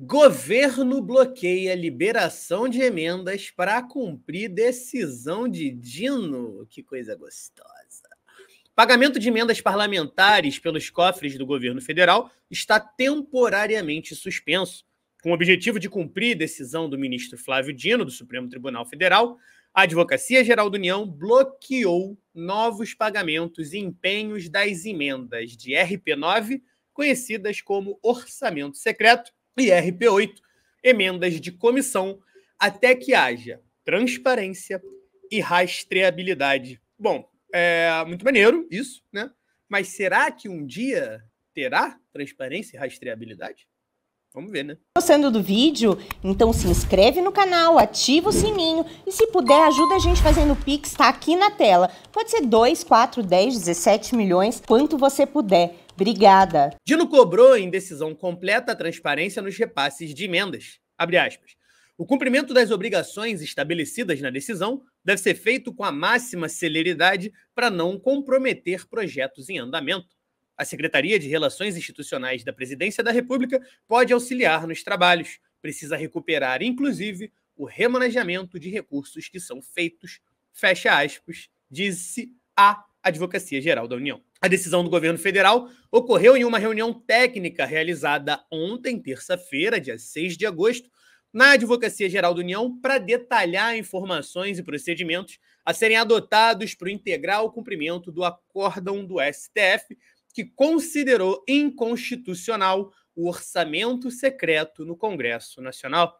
Governo bloqueia liberação de emendas para cumprir decisão de Dino. Que coisa gostosa. Pagamento de emendas parlamentares pelos cofres do governo federal está temporariamente suspenso. Com o objetivo de cumprir decisão do ministro Flávio Dino, do Supremo Tribunal Federal, a Advocacia Geral da União bloqueou novos pagamentos e empenhos das emendas de RP9, conhecidas como orçamento secreto, e RP8, emendas de comissão, até que haja transparência e rastreabilidade. Bom, é muito maneiro isso, né? Mas será que um dia terá transparência e rastreabilidade? Vamos ver, né? Gostando do vídeo? Então se inscreve no canal, ativa o sininho e se puder ajuda a gente fazendo o Pix, tá aqui na tela. Pode ser 2, 4, 10, 17 milhões, quanto você puder. Obrigada. Dino cobrou em decisão completa a transparência nos repasses de emendas. Abre aspas. O cumprimento das obrigações estabelecidas na decisão deve ser feito com a máxima celeridade para não comprometer projetos em andamento. A Secretaria de Relações Institucionais da Presidência da República pode auxiliar nos trabalhos. Precisa recuperar, inclusive, o remanejamento de recursos que são feitos, fecha aspas, disse a Advocacia Geral da União. A decisão do governo federal ocorreu em uma reunião técnica realizada ontem, terça-feira, dia 6 de agosto, na Advocacia Geral da União para detalhar informações e procedimentos a serem adotados para integrar o cumprimento do acórdão do STF, que considerou inconstitucional o orçamento secreto no Congresso Nacional.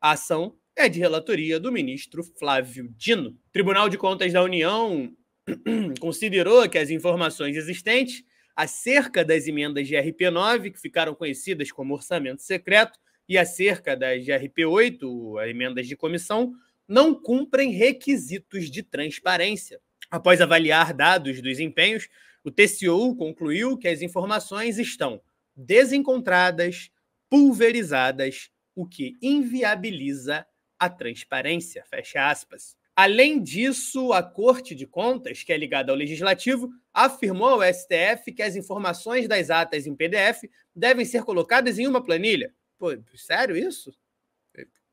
A ação é de relatoria do ministro Flávio Dino. Tribunal de Contas da União considerou que as informações existentes acerca das emendas de RP9, que ficaram conhecidas como orçamento secreto, e acerca das GRP8, emendas de comissão, não cumprem requisitos de transparência. Após avaliar dados dos empenhos, o TCU concluiu que as informações estão desencontradas, pulverizadas, o que inviabiliza a transparência. Fecha aspas. Além disso, a Corte de Contas, que é ligada ao Legislativo, afirmou ao STF que as informações das atas em PDF devem ser colocadas em uma planilha. Pô, sério isso?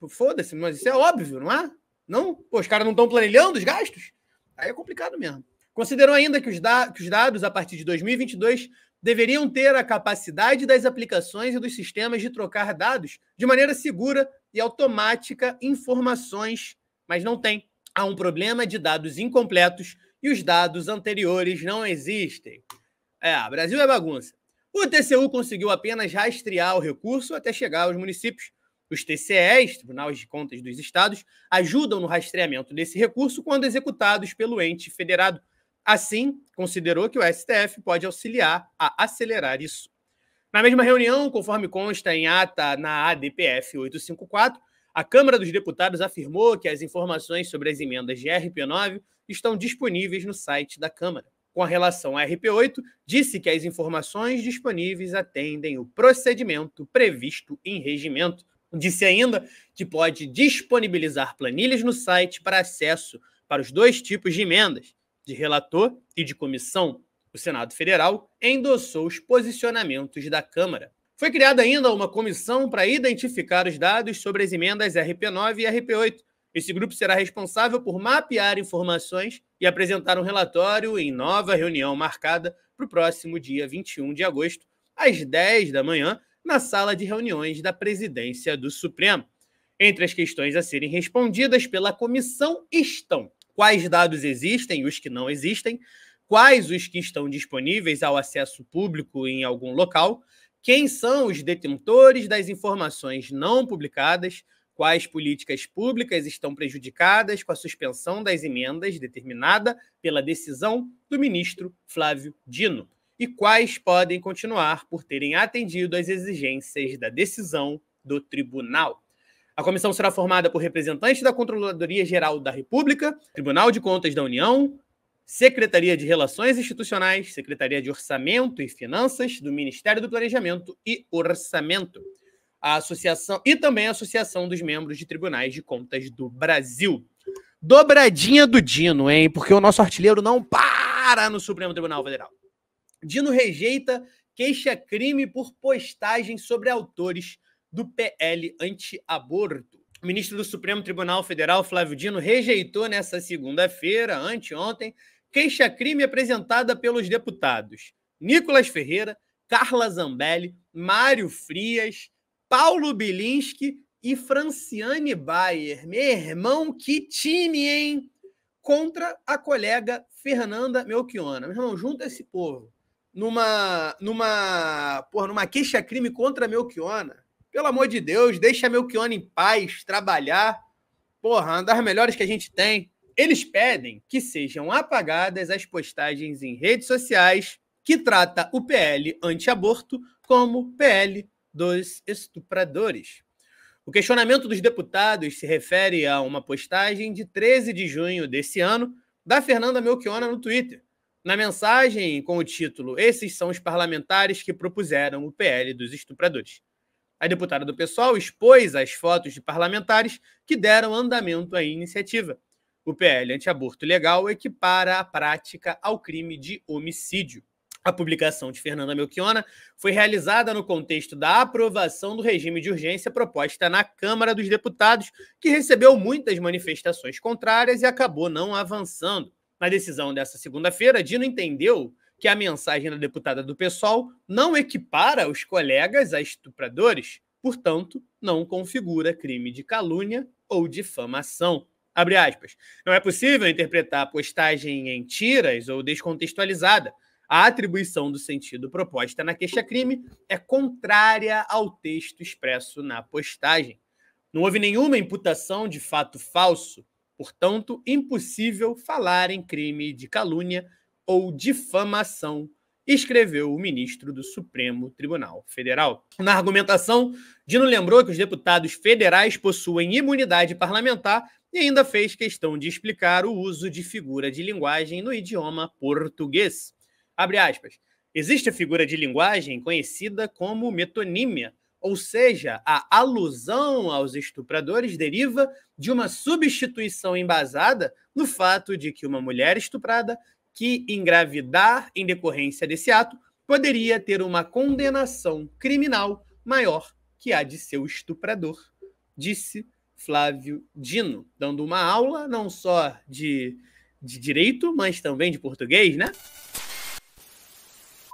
Foda-se, mas isso é óbvio, não é? Não? Pô, os caras não estão planilhando os gastos? Aí é complicado mesmo. Considerou ainda que os, da que os dados, a partir de 2022, deveriam ter a capacidade das aplicações e dos sistemas de trocar dados de maneira segura e automática informações, mas não tem. Há um problema de dados incompletos e os dados anteriores não existem. É, Brasil é bagunça. O TCU conseguiu apenas rastrear o recurso até chegar aos municípios. Os TCEs, Tribunais de Contas dos Estados, ajudam no rastreamento desse recurso quando executados pelo ente federado. Assim, considerou que o STF pode auxiliar a acelerar isso. Na mesma reunião, conforme consta em ata na ADPF 854, a Câmara dos Deputados afirmou que as informações sobre as emendas de RP9 estão disponíveis no site da Câmara com a relação à RP8, disse que as informações disponíveis atendem o procedimento previsto em regimento. Disse ainda que pode disponibilizar planilhas no site para acesso para os dois tipos de emendas, de relator e de comissão. O Senado Federal endossou os posicionamentos da Câmara. Foi criada ainda uma comissão para identificar os dados sobre as emendas RP9 e RP8, esse grupo será responsável por mapear informações e apresentar um relatório em nova reunião marcada para o próximo dia 21 de agosto, às 10 da manhã, na sala de reuniões da presidência do Supremo. Entre as questões a serem respondidas pela comissão estão quais dados existem os que não existem, quais os que estão disponíveis ao acesso público em algum local, quem são os detentores das informações não publicadas, quais políticas públicas estão prejudicadas com a suspensão das emendas determinada pela decisão do ministro Flávio Dino e quais podem continuar por terem atendido às exigências da decisão do tribunal. A comissão será formada por representantes da Controladoria Geral da República, Tribunal de Contas da União, Secretaria de Relações Institucionais, Secretaria de Orçamento e Finanças do Ministério do Planejamento e Orçamento a associação e também a Associação dos Membros de Tribunais de Contas do Brasil. Dobradinha do Dino, hein? Porque o nosso artilheiro não para no Supremo Tribunal Federal. Dino rejeita queixa-crime por postagem sobre autores do PL anti-aborto. O ministro do Supremo Tribunal Federal, Flávio Dino, rejeitou nessa segunda-feira, anteontem, queixa-crime apresentada pelos deputados Nicolas Ferreira, Carla Zambelli, Mário Frias, Paulo Bilinski e Franciane Bayer. Meu irmão, que time, hein? Contra a colega Fernanda Melchiona. Meu irmão, junta esse povo numa numa, numa queixa-crime contra a Melchiona. Pelo amor de Deus, deixa Melchiona em paz, trabalhar. Porra, uma das melhores que a gente tem. Eles pedem que sejam apagadas as postagens em redes sociais que trata o PL anti-aborto como PL dos estupradores. O questionamento dos deputados se refere a uma postagem de 13 de junho desse ano da Fernanda Melchiona no Twitter. Na mensagem com o título Esses são os parlamentares que propuseram o PL dos estupradores. A deputada do PSOL expôs as fotos de parlamentares que deram andamento à iniciativa. O PL anti-aborto legal equipara a prática ao crime de homicídio. A publicação de Fernanda Melchiona foi realizada no contexto da aprovação do regime de urgência proposta na Câmara dos Deputados, que recebeu muitas manifestações contrárias e acabou não avançando. Na decisão dessa segunda-feira, Dino entendeu que a mensagem da deputada do PSOL não equipara os colegas a estupradores, portanto, não configura crime de calúnia ou difamação. Abre aspas. Não é possível interpretar a postagem em tiras ou descontextualizada. A atribuição do sentido proposta na queixa-crime é contrária ao texto expresso na postagem. Não houve nenhuma imputação de fato falso, portanto, impossível falar em crime de calúnia ou difamação, escreveu o ministro do Supremo Tribunal Federal. Na argumentação, Dino lembrou que os deputados federais possuem imunidade parlamentar e ainda fez questão de explicar o uso de figura de linguagem no idioma português. Abre aspas. Existe a figura de linguagem conhecida como metonímia, ou seja, a alusão aos estupradores deriva de uma substituição embasada no fato de que uma mulher estuprada que engravidar em decorrência desse ato poderia ter uma condenação criminal maior que a de seu estuprador, disse Flávio Dino, dando uma aula não só de, de direito, mas também de português, né?